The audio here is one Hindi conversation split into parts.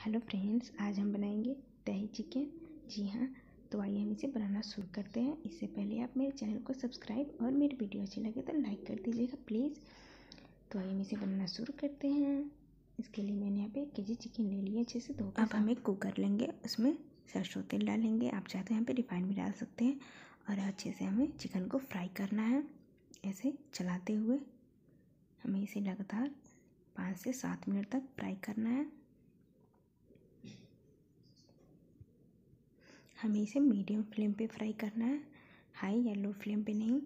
हेलो फ्रेंड्स, आज हम बनाएँगे दही चिकन। जी हाँ तो आइए हम इसे बनाना शुरू करते हैं। इससे पहले आप मेरे चैनल को सब्सक्राइब और मेरी वीडियो अच्छी लगे तो लाइक कर दीजिएगा, प्लीज़। तो आइए हम इसे बनाना शुरू करते हैं। इसके लिए मैंने यहाँ पे एक के जी चिकन ले लिया अच्छे से धो अब हम एक कुकर लेंगे, उसमें सरसों तेल डालेंगे। आप चाहते हैं यहाँ पर रिफाइंड भी डाल सकते हैं और अच्छे से हमें चिकन को फ्राई करना है। ऐसे चलाते हुए हमें इसे लगातार पाँच से सात मिनट तक फ्राई करना है। हमें इसे मीडियम फ्लेम पे फ्राई करना है। हाई या लो फ्लेम पे नहीं।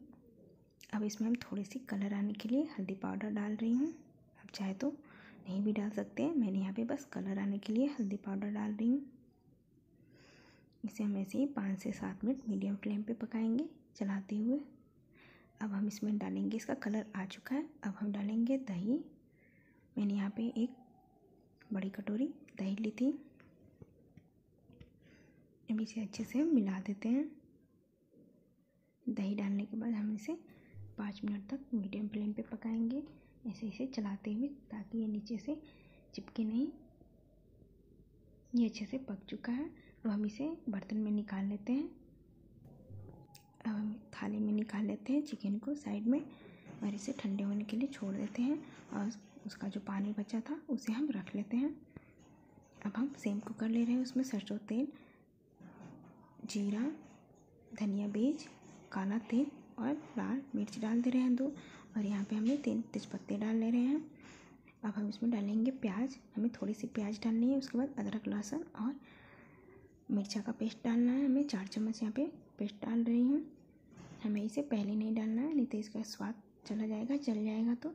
अब इसमें हम थोड़ी सी कलर आने के लिए हल्दी पाउडर डाल रही हूँ। आप चाहे तो नहीं भी डाल सकते मैंने यहाँ पे बस कलर आने के लिए हल्दी पाउडर डाल रही हूँ। इसे हम ऐसे ही पाँच से सात मिनट मीडियम फ्लेम पे पकाएँगे चलाते हुए। अब हम इसमें डालेंगे, इसका कलर आ चुका है। अब हम डालेंगे दही। मैंने यहाँ पे एक बड़ी कटोरी दही ली थी। अब इसे अच्छे से मिला देते हैं। दही डालने के बाद हम इसे पाँच मिनट तक मीडियम फ्लेम पे पकाएँगे। ऐसे इसे चलाते हुए ताकि ये नीचे से चिपके नहीं। ये अच्छे से पक चुका है। अब हम इसे बर्तन में निकाल लेते हैं। अब हम थाली में निकाल लेते हैं चिकन को साइड में और इसे ठंडे होने के लिए छोड़ देते हैं और उसका जो पानी बचा था उसे हम रख लेते हैं। अब हम सेम कुकर ले रहे हैं। उसमें सरसों तेल जीरा, धनिया बीज, काला तिल और लाल मिर्च डाल दे रहे हैं दो। और यहाँ पे हमने तीन तेज़पत्ते डाल ले रहे हैं। अब हम इसमें डालेंगे प्याज। हमें थोड़ी सी प्याज डालनी है, उसके बाद अदरक, लहसुन और मिर्चा का पेस्ट डालना है। हमें चार चम्मच यहाँ पे पेस्ट डाल रही हूँ। हमें इसे पहले नहीं डालना है, नहीं तो इसका स्वाद चला जाएगा, जल जाएगा तो।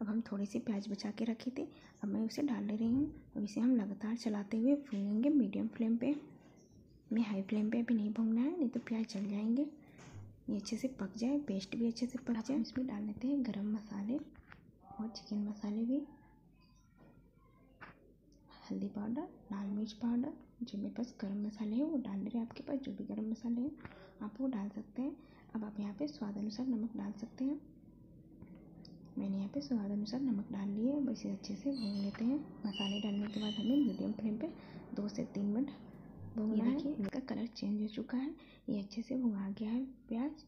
अब हम थोड़ी सी प्याज बचा के रखी थी, अब मैं उसे डाल ले रही हूँ। अब इसे हम लगातार चलाते हुए भूनेंगे मीडियम फ्लेम पे। हमें हाई फ्लेम पे अभी नहीं भूनना है नहीं तो प्याज जल जाएँगे। ये अच्छे से पक जाए पेस्ट भी अच्छे से पक जाए। इसमें डाल लेते हैं गरम मसाले और चिकन मसाले भी। हल्दी पाउडर लाल मिर्च पाउडर जो मेरे पास गरम मसाले हैं वो डाल रहे हैं आपके पास जो भी गरम मसाले हैं आप वो डाल सकते हैं। अब आप यहाँ पे स्वाद अनुसार नमक डाल सकते हैं। मैंने यहाँ पे स्वाद अनुसार नमक डाल लिए अब इसे अच्छे से भून लेते हैं। मसाले डालने के बाद हमें मीडियम फ्लेम पे दो से तीन मिनट भूनना है इसका कलर चेंज हो चुका है ये अच्छे से भुना गया है प्याज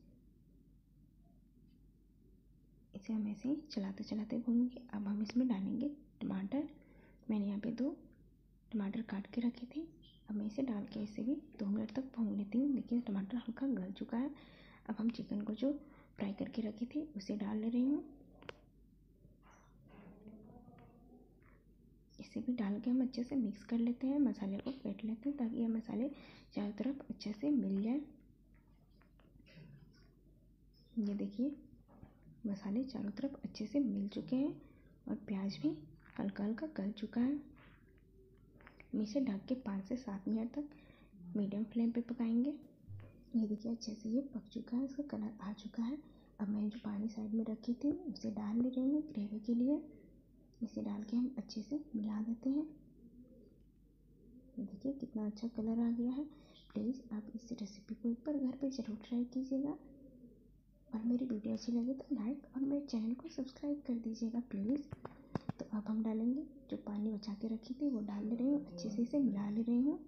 इसे हम ऐसे ही चलाते चलाते भूनेंगे अब हम इसमें डालेंगे टमाटर मैंने यहाँ पे दो टमाटर काट के रखे थे अब मैं इसे डाल के इसे भी दो मिनट तक भून लेती हूँ देखिए टमाटर हल्का गल चुका है अब हम चिकन को जो फ्राई करके रखे थे उसे डाल ले रही हूँ इसे भी डाल के हम अच्छे से मिक्स कर लेते हैं, मसाले को फेंट लेते हैं ताकि ये मसाले चारों तरफ़ अच्छे से मिल जाए। ये देखिए, मसाले चारों तरफ़ अच्छे से मिल चुके हैं और प्याज भी हल्का हल्का गल चुका है। हम इसे ढक के पाँच से सात मिनट तक मीडियम फ्लेम पे पकाएँगे। ये देखिए, अच्छे से ये पक चुका है, इसका कलर आ चुका है। अब मैंने जो पानी साइड में रखी थी, उसे डाल ले रही हूँ, ग्रेवी के लिए। इसे डाल के हम अच्छे से मिला देते हैं। देखिए कितना अच्छा कलर आ गया है। प्लीज़ आप इस रेसिपी को एक बार घर पे ज़रूर ट्राई कीजिएगा। और मेरी वीडियो अच्छी लगे तो लाइक और मेरे चैनल को सब्सक्राइब कर दीजिएगा प्लीज़ तो अब हम डालेंगे जो पानी बचा के रखी थी, वो डाल ले रही हूँ, अच्छे से इसे मिला ले रही हूँ।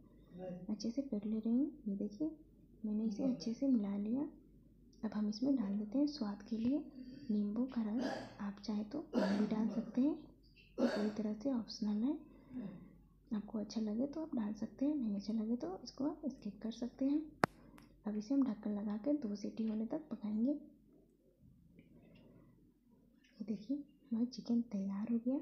अच्छे से कर ले रही हूँ। ये देखिए, मैंने इसे अच्छे से मिला लिया। अब हम इसमें डाल देते हैं स्वाद के लिए नींबू का रस। आप चाहे तो भी डाल सकते हैं। पूरी तरह से ऑप्शनल है। आपको अच्छा लगे तो आप डाल सकते हैं, नहीं अच्छा लगे तो इसको आप स्किप कर सकते हैं। अब इसे हम ढक्कन लगा कर दो सीटी होने तक पकाएँगे। ये देखिए, हमारा चिकन तैयार हो गया।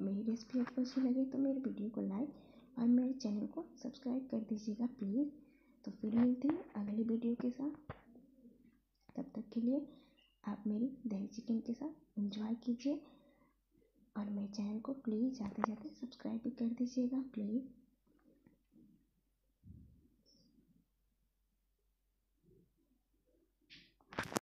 मेरी रेसिपी आपको अच्छी लगे तो मेरी वीडियो को लाइक और मेरे चैनल को सब्सक्राइब कर दीजिएगा प्लीज़ तो फिर मिलते हैं अगली वीडियो के साथ। तब तक के लिए आप मेरी दही चिकन के साथ इंजॉय कीजिए। और मेरे चैनल को प्लीज़ जाते जाते सब्सक्राइब भी कर दीजिएगा प्लीज़।